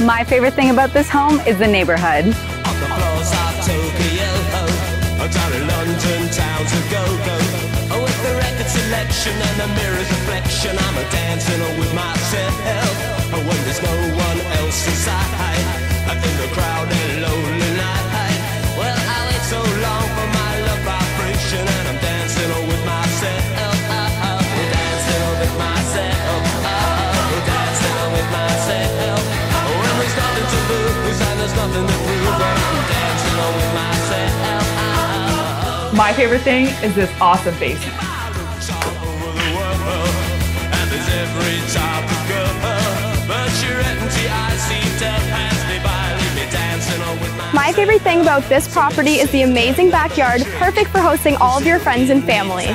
My favorite thing about this home is the neighborhood. the My favorite thing is this awesome basement. My favorite thing about this property is the amazing backyard, perfect for hosting all of your friends and family.